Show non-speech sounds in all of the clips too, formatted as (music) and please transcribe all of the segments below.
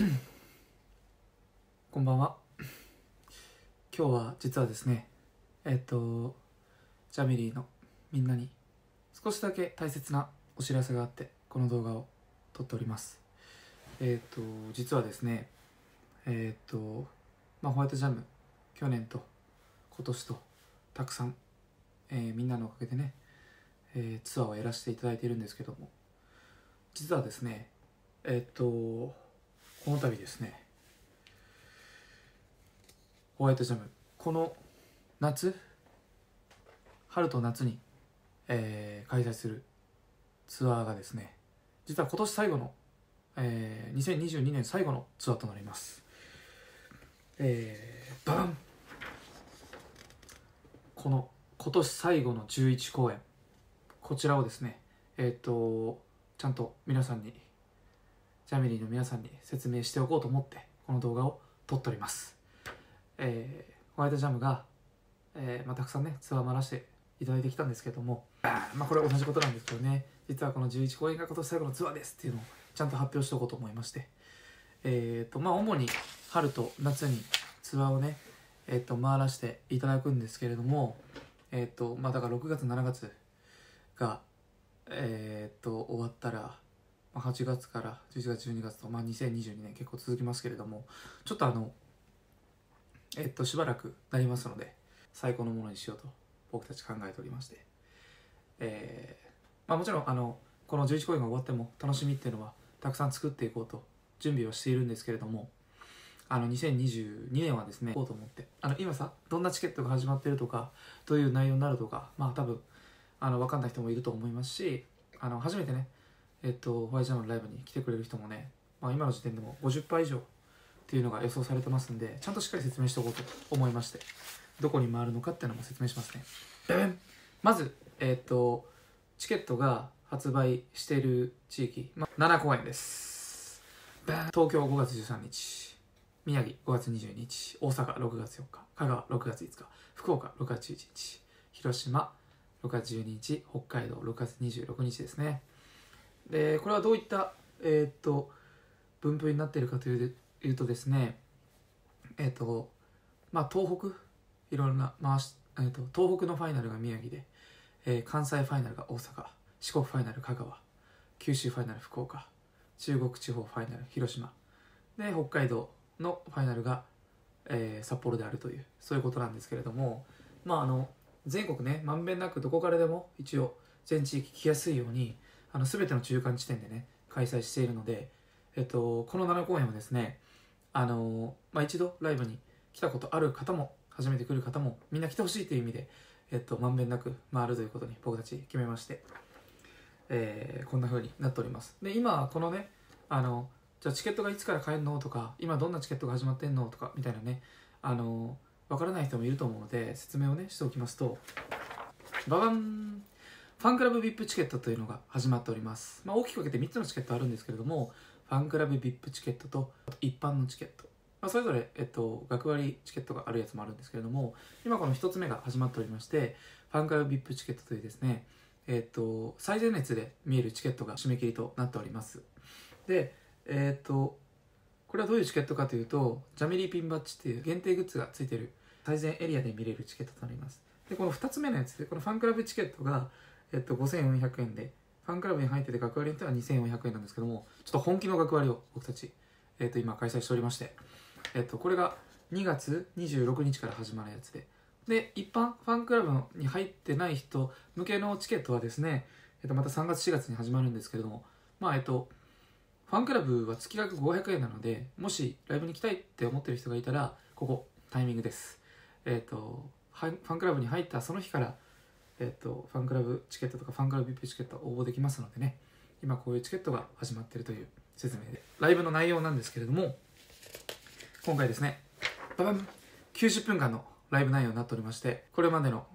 (clears throat) こんばんは。今日は実はですねえっとジャミリーのみんなに少しだけ大切なお知らせがあってこの動画を撮っております。えっと実はですねえっとまあホワイトジャム去年と今年とたくさん、えーみんなのおかげでね、えーツアーをやらせていただいているんですけども実はですねえっとこの度ですねホワイトジャムこの夏春と夏に、えー開催するツアーがですね実は今年最後の、えー2022年最後のツアーとなります。えー、バン！この今年最後の11公演こちらをですねえっ、とちゃんと皆さんにジャミリーの皆さんに説明しておこうと思ってこの動画を撮っております。えーホワイトジャムが、えーまあ、たくさんねツアー回らせていただいてきたんですけども (clears throat) まあこれは同じことなんですけどね。実はこの11公演が今年最後のツアーですっていうのをちゃんと発表しておこうと思いまして。えっ、とまあ主に春と夏にツアーをねえっ、と回らせていただくんですけれどもえっ、とまあだから6月7月がえっ、と終わったらまあ8月から11月12月と、まあ、2022年結構続きますけれどもちょっとあのえっとしばらくなりますので最高のものにしようと僕たち考えておりまして。えーまあもちろんあのこの11公演が終わっても楽しみっていうのはたくさん作っていこうと準備はしているんですけれどもあの2022年はですねこうと思って。あの今さどんなチケットが始まってるとかどういう内容になるとかまあ多分あの分かんない人もいると思いますしあの初めてねえっとホワイトジャムのライブに来てくれる人もね、まあ、今の時点でも50%以上っていうのが予想されてますんでちゃんとしっかり説明しておこうと思いましてどこに回るのかっていうのも説明しますね。まずえっとチケットが発売している地域、まあ、7公演です。東京5月13日宮城5月22日大阪6月4日香川6月5日福岡6月11日広島6月12日北海道6月26日ですね。でこれはどういった、えーっと分布になっているかといういうとですねえーっとまあ東北いろんな回し、えーっと東北のファイナルが宮城で、えー関西ファイナルが大阪四国ファイナル香川九州ファイナル福岡中国地方ファイナル広島で北海道のファイナルが、えー札幌であるというそういうことなんですけれどもまああの全国ねまんべんなくどこからでも一応全地域聞きやすいようにあの全ての中間地点でね開催しているので、えっと、この7公演はですねあの、まあ、一度ライブに来たことある方も初めて来る方もみんな来てほしいという意味で、えっと、まんべんなく回るということに僕たち決めまして、えーこんな風になっております。で今このねあのじゃあチケットがいつから買えるのとか今どんなチケットが始まってんのとかみたいなねあのわからない人もいると思うので説明をねしておきますとババンファンクラブ VIP チケットというのが始まっております、まあ、大きく分けて3つのチケットあるんですけれどもファンクラブ VIP チケットと一般のチケット、まあ、それぞれ、えっと、学割チケットがあるやつもあるんですけれども今この1つ目が始まっておりましてファンクラブ VIP チケットというですねえっと最前列で見えるチケットが締め切りとなっております。でえっとこれはどういうチケットかというとジャミリーピンバッジっていう限定グッズがついてる最前エリアで見れるチケットとなります。でこの2つ目のやつでこのファンクラブチケットが、えっと、5400円でファンクラブに入ってて学割によっては2400円なんですけどもちょっと本気の学割を僕たち、えっと、今開催しておりまして、えっと、これが2月26日から始まるやつで。で一般ファンクラブに入ってない人向けのチケットはですね、えっと、また3月4月に始まるんですけれどもまあえっとファンクラブは月額500円なのでもしライブに来たいって思ってる人がいたらここタイミングです。えっ、とファンクラブに入ったその日からえっ、とファンクラブチケットとかファンクラブ VIP チケット応募できますのでね。今こういうチケットが始まってるという説明で。ライブの内容なんですけれども今回ですねババン90分間のライブ内容になっておりましてこれまでの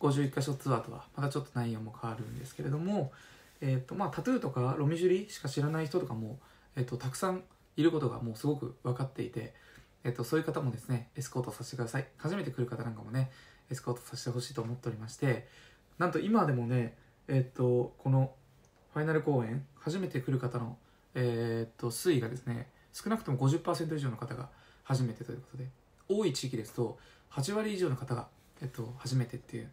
51箇所ツアーとはまたちょっと内容も変わるんですけれども、えーとまあ、タトゥーとかロミジュリしか知らない人とかも、えー、とたくさんいることがもうすごく分かっていて、えー、とそういう方もですねエスコートさせてください。初めて来る方なんかもねエスコートさせてほしいと思っておりましてなんと今でもねえっ、とこのファイナル公演初めて来る方の、えー、と推移がですね少なくとも50%以上の方が初めてということで多い地域ですと8割以上の方が、えっと、初めてっていう。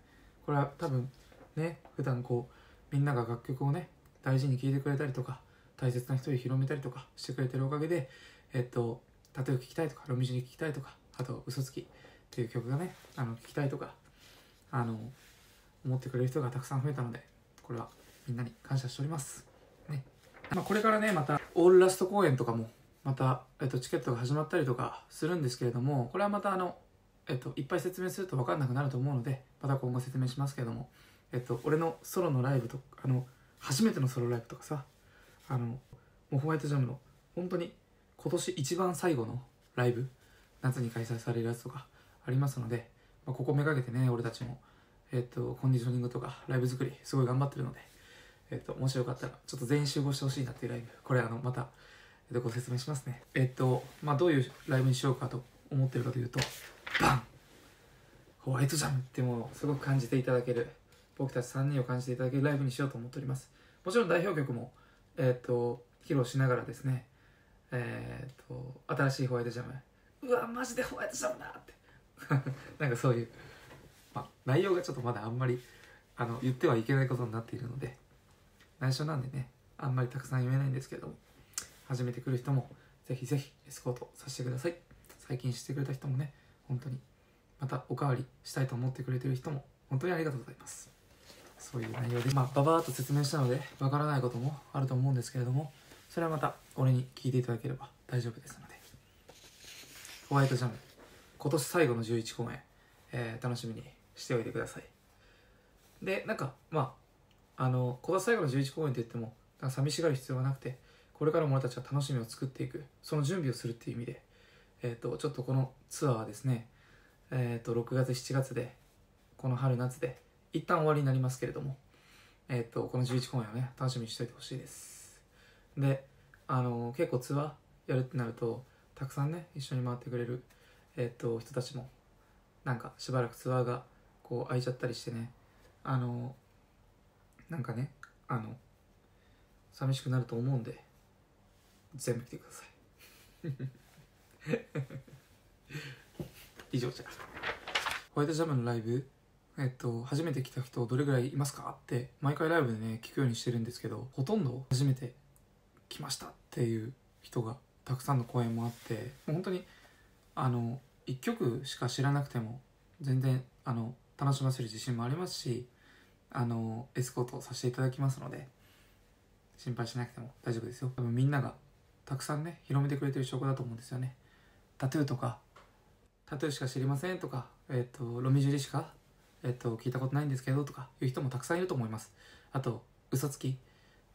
これは多分ね普段こうみんなが楽曲をね大事に聴いてくれたりとか大切な人に広めたりとかしてくれてるおかげでえっと例えば聴きたいとかロミジに聴きたいとかあと嘘つきっていう曲がねあの聴きたいとかあの思ってくれる人がたくさん増えたのでこれはみんなに感謝しております。ね。まあ、これからねまたオールラスト公演とかもまた、えっと、チケットが始まったりとかするんですけれどもこれはまたあの、えっと、いっぱい説明すると分かんなくなると思うのでまた今後説明しますけれども、えっと、俺のソロのライブとあの初めてのソロライブとかさあのもうホワイトジャムの本当に今年一番最後のライブ夏に開催されるやつとかありますので、まあ、ここめがけてね俺たちも、えっと、コンディショニングとかライブ作りすごい頑張ってるので、えっと、もしよかったらちょっと全員集合してほしいなっていうライブこれあのまたえっと、ご説明しますね。えっと、まあ、どういうライブにしようかと思ってるかというと、バンホワイトジャムってものをすごく感じていただける、僕たち3人を感じていただけるライブにしようと思っております。もちろん代表曲も、えっと、披露しながらですね、えっと、新しいホワイトジャム、うわ、マジでホワイトジャムだって。(laughs) なんかそういう、まあ、内容がちょっとまだあんまり、あの、言ってはいけないことになっているので、内緒なんでね、あんまりたくさん言えないんですけれども、初めて来る人もぜひぜひエスコートさせてください。最近してくれた人もね本当にまたおかわりしたいと思ってくれてる人も本当にありがとうございます。そういう内容でまあババーっと説明したのでわからないこともあると思うんですけれどもそれはまた俺に聞いていただければ大丈夫ですので。ホワイトジャム。今年最後の11公演、えー、楽しみにしておいてください。でなんかまああの今年最後の11公演って言っても寂しがる必要はなくてこれからも俺たちが楽しみを作っていくその準備をするっていう意味で、えーと、ちょっとこのツアーはですね、えーと、6月7月でこの春夏で一旦終わりになりますけれども、えーと、この11公演をね楽しみにしておいてほしいです。であの結構ツアーやるってなるとたくさんね一緒に回ってくれる、えー、と人たちもなんかしばらくツアーがこう空いちゃったりしてね。あのなんかねあの寂しくなると思うんで全部来てください。(laughs) 以上じゃ。ホワイトジャムのライブえっと初めて来た人どれぐらいいますかって毎回ライブでね聞くようにしてるんですけどほとんど初めて来ましたっていう人がたくさんの公演もあってもう本当にあの1曲しか知らなくても全然あの楽しませる自信もありますしあのエスコートさせていただきますので心配しなくても大丈夫ですよ。多分みんながたくさんね広めてくれてる証拠だと思うんですよね。タトゥーとかタトゥーしか知りませんとか、えっ、ー、とロミジュリしか、えっ、ー、と聞いたことないんですけどとかいう人もたくさんいると思います。あと嘘つきっ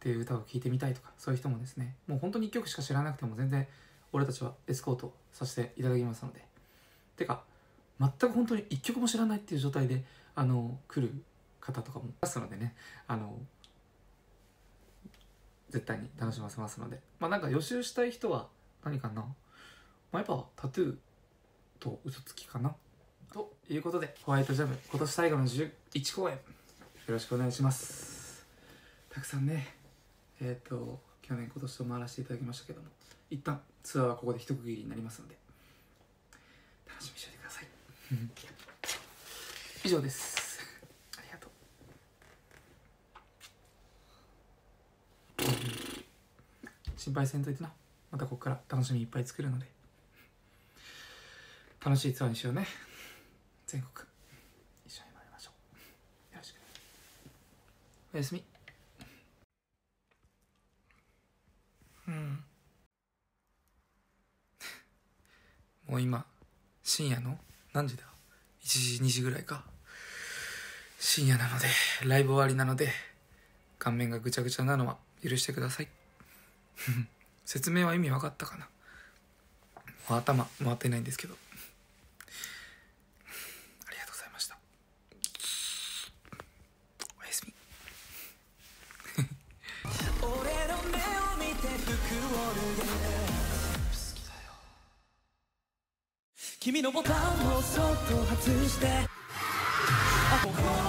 ていう歌を聴いてみたいとかそういう人もですね。もう本当に1曲しか知らなくても全然俺たちはエスコートさせていただきますので。てか全く本当に1曲も知らないっていう状態であの来る方とかもいますのでね。あの絶対に楽しませますので。まあなんか予習したい人は何かな、まあ、やっぱタトゥーと嘘つきかな？ということでホワイトジャム今年最後の11公演。よろしくお願いします。たくさんねえっ、ー、と去年今年と回らせていただきましたけども一旦ツアーはここで一区切りになりますので楽しみにしておいてください。(laughs) 以上です。ありがとう。心配せんといてな。またここから楽しみいっぱい作るので。楽しいツアーにしようね。全国。一緒に参りましょう。よろしく。おやすみ。うん。もう今深夜の何時だ？1時2時ぐらいか。深夜なのでライブ終わりなので顔面がぐちゃぐちゃなのは許してください。(laughs) 説明は意味分かったかな。もう頭回ってないんですけど。君のボタンをそっと外して心も離れた君との恋はクイズみたいで難しくて